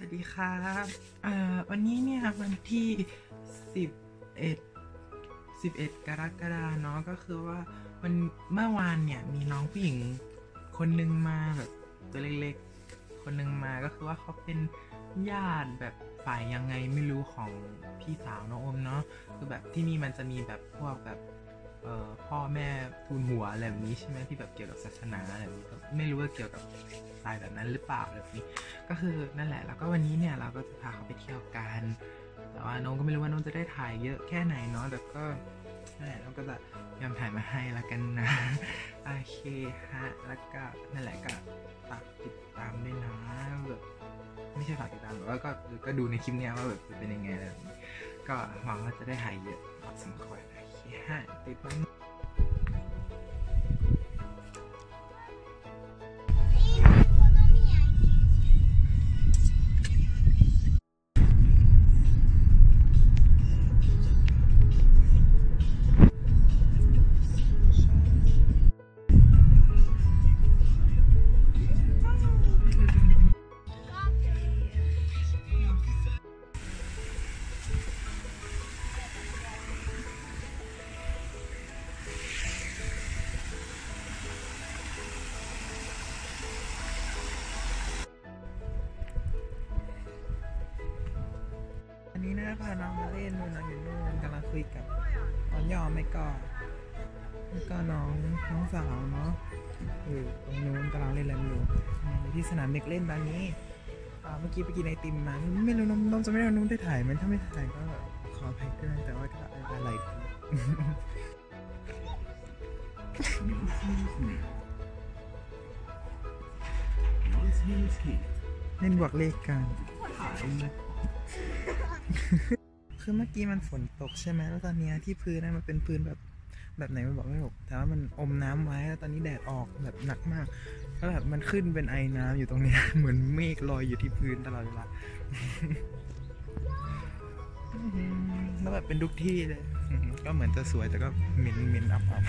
สวัสดีครับเอ่อวันนี้เนี่ยวันที่สิบเอ็ดสิบเอ็ดกรกฎาเนาะก็คือว่าวันเมื่อวานเนี่ยมีน้องผู้หญิงคนหนึ่งมาแบบตัวเล็กๆ คนหนึ่งมาก็คือว่าเขาเป็นญาติแบบฝ่ายยังไงไม่รู้ของพี่สาวน้องอมเนาะคือแบบที่นี่มันจะมีแบบพวกแบบ พ่อแม่ทูลหัวอะไรแบบนี้ใช่ไหมที่แบบเกี่ยวกับศาสนาอะไรแบบนี้ก็ไม่รู้ว่าเกี่ยวกับสายแบบนั้นหรือเปล่าอะไรแบบนี้ ก็คือนั่นแหละ แล้วก็วันนี้เนี่ยเราก็จะพาเขาไปเที่ยวกัน แต่ว่าน้องก็ไม่รู้ว่าน้องจะได้ถ่ายเยอะแค่ไหนเนาะแต่ก็นั่นแหละน้องก็จะยอมถ่ายมาให้ละกันนะโอเคฮะแล้วก็นั่นแหละก็ฝากติดตามด้วยนะแบบไม่ใช่ฝากติดตามหรอว่าก็ก็ดูในคลิปเนี้ยว่าแบบเป็นยังไงอะไรแบบนี้ก็หวังว่าจะได้ถ่ายเยอะพอสมควรโอเคฮะ ติดต นะพาน้องมาเล่นนู่นนะอยู่นู่นกำลังคุยกับตอนยอมไม่ก็แล้วก็น้องน้องสาวเนาะอยู่ตรงนู้นกำลังเล่นอะไรไม่รู้อยู่ที่สนามเด็กเล่นตอนนี้อ่าเมื่อกี้ไปกินไอติมมาไม่รู้น้องน้องจะไม่ได้น้องได้ถ่ายไหมถ้าไม่ถ่ายก็ขออภัยด้วยแต่ว่าก็อะไรดีเล่นบวกเลขกัน คือเมื่อกี้มันฝนตกใช่ไหมแล้วตอนนี้ที่พื้นนั้นมันเป็นพื้นแบบแบบไหนมันบอกไม่ถูกแต่ว่ามันอมน้ำไว้แล้วตอนนี้แดดออกแบบหนักมากแล้วแบบมันขึ้นเป็นไอน้ำอยู่ตรงเนี้ยเหมือนเมฆลอยอยู่ที่พื้นตลอดเวลาแล้วแบบเป็นทุกที่เลย ก็เหมือนจะสวยแต่ก็เหม็นเหม็นอับอับ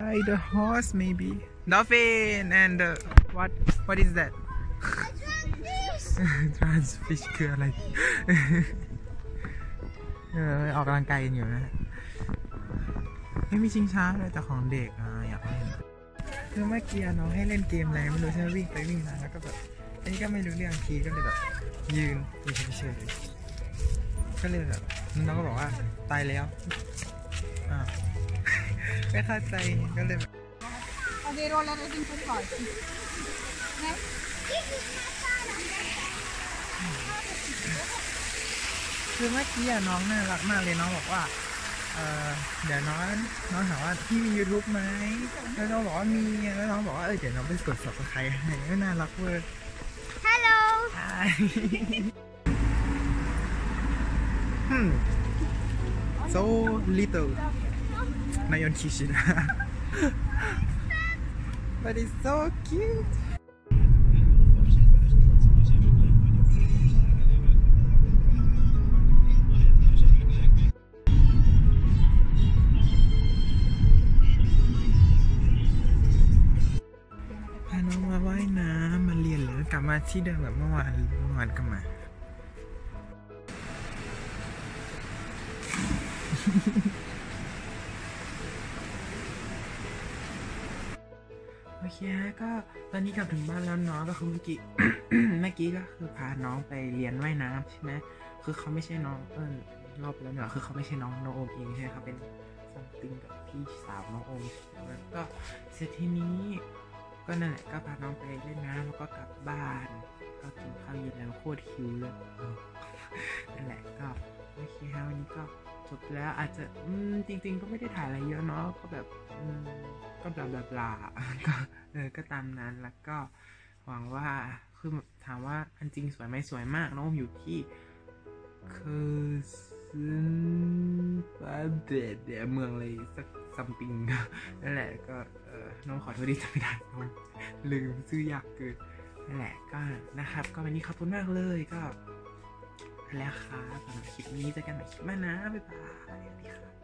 Ride a horse maybe dolphin and uh, what what is that transfish คืออะไรเออออกกำลังกายกันอยู่นะฮะไม่มีชิงช้าเลยแต่ของเด็กอะอยากเล่น คือเมื่อกี้น้องให้เล่นเกมอะไรไม่รู้ใช่ไหมวิ่งไปวิ่งมาแล้วก็แบบอันนี้ก็ไม่รู้เรื่องทีก็เลยแบบยืนอยู่เฉยๆก็เลยแบบน้องก็บอกว่าตายแล้วอ้าวไม่เข้าใจก็เลยแบบ Azért rollerezünk, hogy hajtjuk. Nem? คือเมื่อกี้อะน้องน่ารักมากเลยน้องบอกว่า เออเดี๋ยวน้องน้องถามว่าพี่มี YouTube ไหมแล้วน้องบอกว่ามีแล้วน้องบอกว่าเออเดี๋ยวน้องไปกด subscribe ให้ก็น่ารักเวอร์ Hello! Hi อืม so little นายอนคิชินะ but it's so cute มาเรียนกลับมาที่เดิมแบบเมื่อวานเมื่อวานก็มา โอเคฮะก็ตอนนี้กลับถึงบ้านแล้วเนาะก็คือเมื่อกี้ เมื่อกี้ก็คือพาน้องไปเรียนว่ายน้ำใช่ไหมคือเขาไม่ใช่น้องเออรอบแล้วเนาะคือเขาไม่ใช่น้องโนโอมเองใช่ไหมเขาเป็นซัมติงกับพี่สาวน้องโอมแล้วก็เสร็จทีนี้ ก็นั่นแหละก็พาน้องไปเล่นน้ำแล้วก็กลับบ้าน ก็กินข้าวเย็นแล้วโคตรหิวเลยนั่นแหละก็โอเคฮะวันนี้ก็จบแล้วอาจจะอืมจริง ๆ ก็ไม่ได้ถ่ายอะไรเยอะเนาะก็แบบอืมก็บลาบลาบลาก็เออก็ตามนั้นแล้วก็หวังว่าคือถามว่าอันจริงสวยไหมสวยมากน้องอยู่ที่คือซึนปา เดดเดี๋ยเมืองเลยสักซัมปิงนั่นแหละก็น้องขอโทษที่จำไม่ได้น้องลืมซื้อยากเกินนั่นแหละก็นะครับ ก็วันนี้ขอบคุณมากเลยก็นั่นแหล้วครับสำหรับคลิปนี้เจอกันใหม่คลิปหน้านะบ๊ายบายสวัสดีครับ